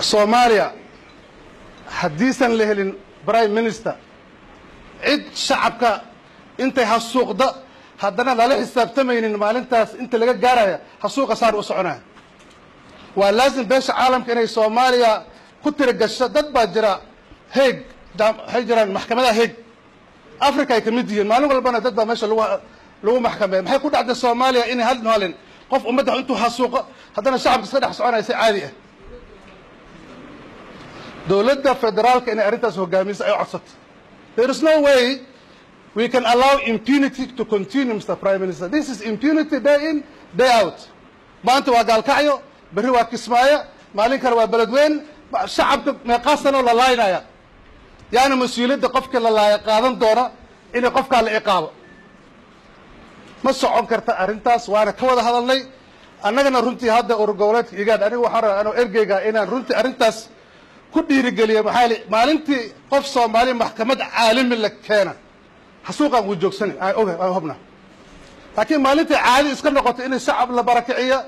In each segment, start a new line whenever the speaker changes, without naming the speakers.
soomaaliya haddiisan la helin prime minister cid shacabka intay hasuuqda haddana lala xisaabtamaynin maalintaas inta laga gaaraya hasuuqa saan u soconaya. Waa laasim beesha caalamka inay soomaaliya ku tira gasho dad baa jira heeg waxay jiraan maxkamadaha heeg africa ay ka mid yihiin maalin walbana dad baa meesha lagu lagu maxkameeya. Maxay ku dhacday soomaaliya inay hal maalin qof ummadda intuu hasuuqo haddana shacabka iska dhex soconaya si caadi ah dowladda federaalka inay arrintaas hogaamiso ay codsato there is no way we can allow impunity to continue mr prime minister. This is impunity day in day out. Maanta waa gaalkacyo berri waa kismaayo maalin kale waa beledweyn shacabka meeqaa sanoo la laaynaya yaana mas'uuliyadda qofkii la laaya qaadan doona inay qofkaa la ciqaabo ma socon karta arrintaas waana ka wada hadalnay. Annagana runtii hadda urur goboleedka igaad aniga waxaan rabaa anoo ergeyga inaan runtii arrintaas ku dhiirigeliya maxaa li maalintii qof soomaali maxkamad caalami la keena. Xasuuqaan wuu joogsanay aan hubna. Laakiin maalintii caadi iska noqoto inay shacab la barakiciyo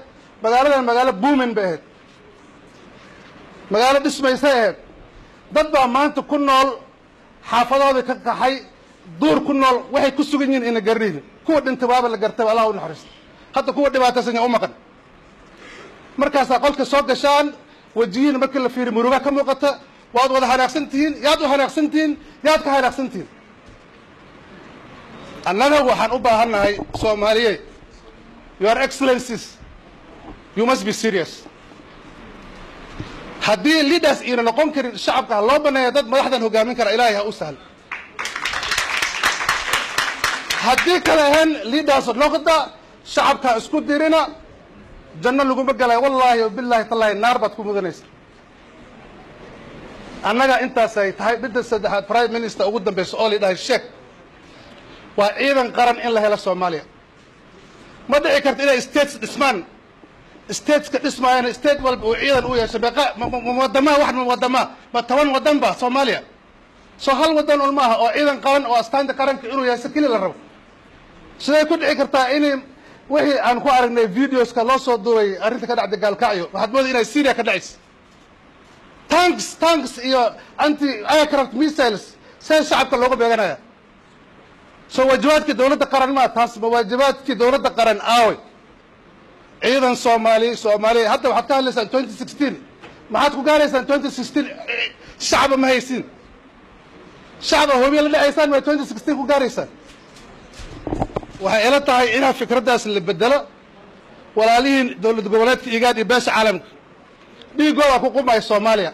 magaaladan magaalo buumin bay ahayd. Magaalo dhismaysay ahayd. Dad baa maanta ku nool xaafadoodii ka kaxay duur ku nool waxay ku sugan yihiin ina garnihni kuwa dhintay waaba la gartayba allah u naxariista hadda kuwa dhibaataysan u maqan. Markaasaa qolka soo gashaan wejiyiin markii la fiiri muruga ka muuqata waad wada hanaaqsan tihiin yaad u hanaaqsan tihiin yaad ka hanaaqsan tihiin. Annaga waxaan u baahannahay soomaaliye your excellencies you must be serious. Haddii leaders iina noqon karin shacabka ha loo baneeya dad madaxdan hogaamin kara ilaahay ha u sahlo haddii kale ahayn leaders noqda shacabka isku dirina janno laguma galay wallaahi wabilaahi tallaahi naar baad ku mudanaysa. Annaga intaasay tahay midda saddexaad prime minister ugu dambaysa oo la dhahay sheek waa ciidan qaran in la helo soomaaliya. Ma dhici karto inay states dhismaan? Stateska dhismaayana state walba uu ciidan u yeesho meeqa wadamaha wax wadama ma toban wadan ba soomaaliya? Soo hal wadan un maaha oo ciidan qaran oo astaanta qaranka inuu yeesho keli la rabo. Siday ku dhici kartaa inay wixii aan ku aragnay videoska loo soo duubay arrinta ka dhacday gaalkacyo waxaad mooday inay syria ka dhacaysa tanks tanks iyo anti aircraft missiles see shacabka looga beeganaya soo waajibaadkii dowladda qaran maa taas ma waajibaadkii dowladda qaran aaway ciidan soomaali soomaaliya hadda waxaad ka hadlaysaan twenty sixteen maxaad ku gaaraysaan twenty sixteen shacaba ma haysiin. Shacaba hobiya la dhacaysaan ma twenty sixteen ku gaaraysaan waxay ila tahay inaa fikraddaas la bedelo walaalihiin dowlad goboleedka igaad iyo beesha caalamka. Dhiigooda ku qumaya soomaaliya.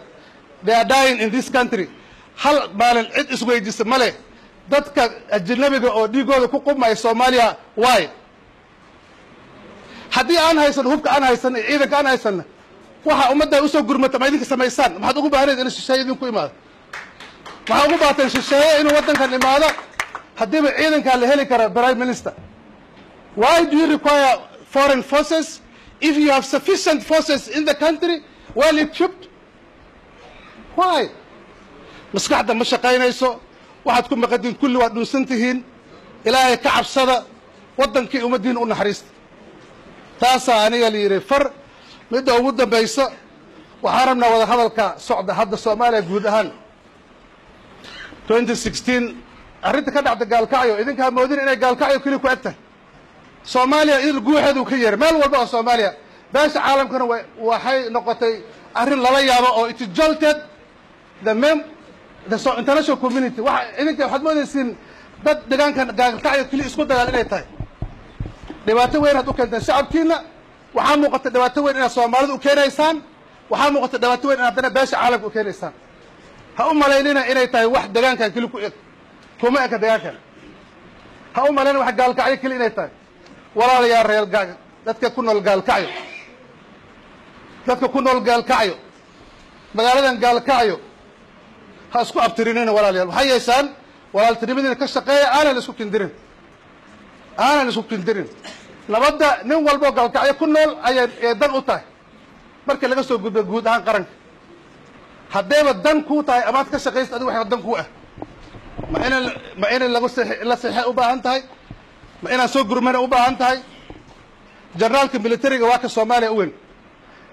They are dying in this country. Hal maalin cid isweydisa ma leh. Dadka ajanabiga oo dhiigooda ku qumaya soomaaliya waay haddii aan haysan hubka aan haysan iyo ciidanka aan haysanna waxa ummadda u soo gurmata ma idinka samaysaan? Maxaad ugu baahnayd in shisheeye idinku imaado? Maxaa ugu baateen shisheeye inuu waddankan imaado haddiiba ciidankaa la heli kara prime minister. Why do you require foreign forces if you have sufficient forces in the country well equipped? Why? Maskaxda ma shaqaynayso waxaad ku maqadiin kulli waad dhunsan tihiin ilaahay ka cabsada waddankii ummaddiina u naxariista. Taasaa aniga la yidhi far midda ugu dambaysa waxaan rabnaa wada hadalka socda hadda soomaaliya guud ahaan arrinta ka dhacda gaalkacyo idinkaa moodin inay gaalkacyo keli ku eg tahay. Soomaaliya idil guuxeedu ka yeeray meel walba oo soomaaliya beesha caalamkana waxay noqotay arrin lala yaabo oo it jolted the mem the international community. Waxa idinka waxaad moodaysiin dad deegaankan gaalkacyo keli isku dagaal inay tahay. Dhibaato weyn had u keenteen shacabkiina waxaa muuqata dhibaato weyn inaad soomaalida u keenaysaan waxaa muuqata dhibaato weyn in haddana beesha caalamka u keenaysaan. Ha u malaynina inay tahay wax deegaankan keli ku eg kuma eka deegaankan ha u malayna wax gaalkacyo keli inay tahay. Walaalayaa reer gaa dadka ku nool gaalkacyo. Dadka ku nool gaalkacyo. Magaaladan gaalkacyo. Ha isku abtirinina walaalayaal. Waxay yeeshaan? Walaaltinimadiina ka shaqeeya aanan isku kindirin aanan isku kindirin nabadda nin walboo gaalkacyo ku nool ayay dan u tahay. Markii laga soo gudba guud ahaan qaranka. Haddayba dan kuu tahay amaad ka shaqaysa adigu waxaa dan kuu ah ma ina ma ina lagu la seexe u baahan tahay? Ma inaan soo gurmana u baahan tahay? Generaalka militariga waa ka soomaaliya u weyn.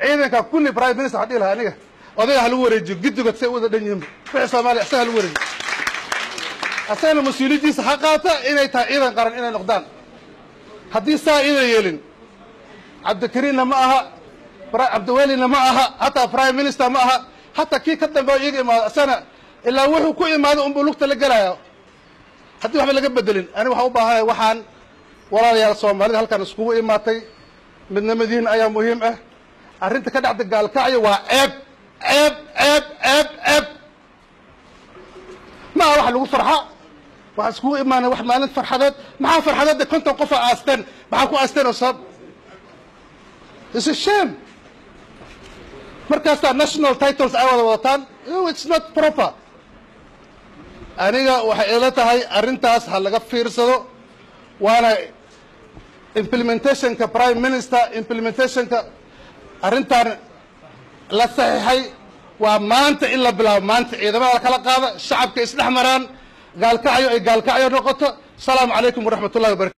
Ciidanka kulli prime minister waxaa dhihi lahaa aniga odayga ha lagu wareejiyo giddigood say u wada dhan yihiin. Wixii soomaaliya asaga ha lagu wareejiyo. Asagana mas'uuliyaddiisa ha qaata inay tahay ciidan qaran inay noqdaan. Haddii saa idan yeelin cabdikariinna ma aha cabdiwelina ma aha hataa prime minister ma aha hataa kii ka dambeeyo iyaga imaado asana ilaa wuxuu ku imaado unbuu lugta la gelaya haddii waxba laga bedelin ani waxaan u baahanaya waxaan walaalayaal soomaalida halkan iskugu imaatay. Midnimadiin ayaa muhiim ah. Arrinta ka dhacda gaalkacyo waa ceeb ceeb ceeb ceeb ceeb. Ma aha wax lagu farxa waxaan iskugu imaanay wax maalin farxadeed? Maxaa farxadeedda konton qofa aasteen? Maxaa ku aasteen oo sabab? Is a shame. Markaasaa national titles ay wada wadataan. It's not proper aniga waxay ila tahay arrintaas ha laga fiirsado. Waana implementationka prime minister implementationka arrintan la saxiixay. Waa maanta in la bilaabo maanta ciidamada kala qaada shacabka isdhex maraan gaalkacyo ay gaalkacyo noqoto. Asalaamu calaykum waraxmat wabarakatu